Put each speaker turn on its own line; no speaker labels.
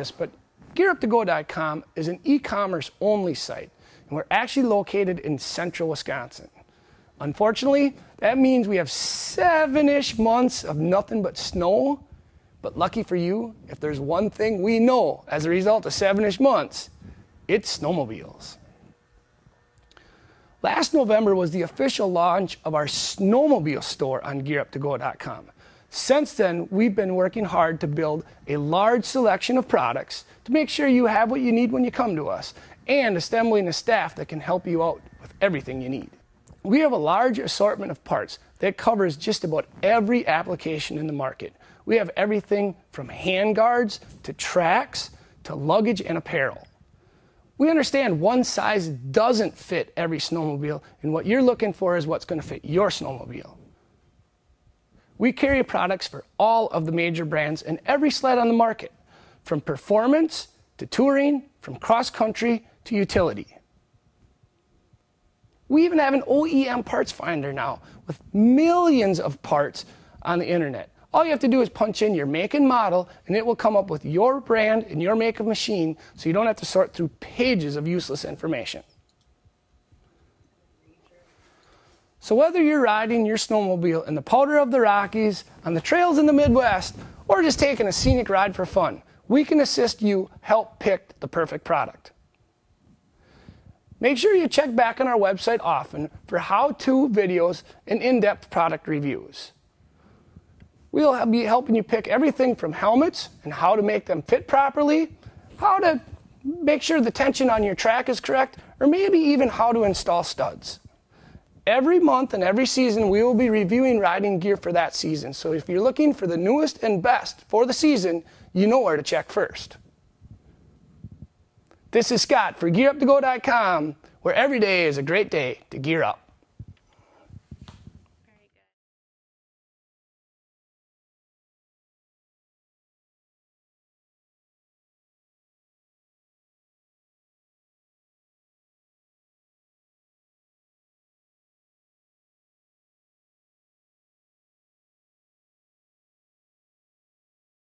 this, but GearUp2Go.com is an e-commerce only site, and we're actually located in central Wisconsin. Unfortunately, that means we have seven-ish months of nothing but snow. But lucky for you, if there's one thing we know as a result of seven-ish months, it's snowmobiles. Last November was the official launch of our snowmobile store on GearUp2Go.com. Since then, we've been working hard to build a large selection of products to make sure you have what you need when you come to us, and assembling a staff that can help you out with everything you need. We have a large assortment of parts that covers just about every application in the market. We have everything from handguards to tracks to luggage and apparel. We understand one size doesn't fit every snowmobile, and what you're looking for is what's going to fit your snowmobile. We carry products for all of the major brands and every sled on the market, from performance to touring, from cross country to utility. We even have an OEM parts finder now with millions of parts on the internet. All you have to do is punch in your make and model, and it will come up with your brand and your make of machine so you don't have to sort through pages of useless information. So, whether you're riding your snowmobile in the powder of the Rockies, on the trails in the Midwest, or just taking a scenic ride for fun, we can assist you help pick the perfect product. Make sure you check back on our website often for how to videos and in depth product reviews. We'll be helping you pick everything from helmets and how to make them fit properly, how to make sure the tension on your track is correct, or maybe even how to install studs. Every month and every season, we will be reviewing riding gear for that season. So if you're looking for the newest and best for the season, you know where to check first. This is Scott for GearUp2Go.com, where every day is a great day to gear up.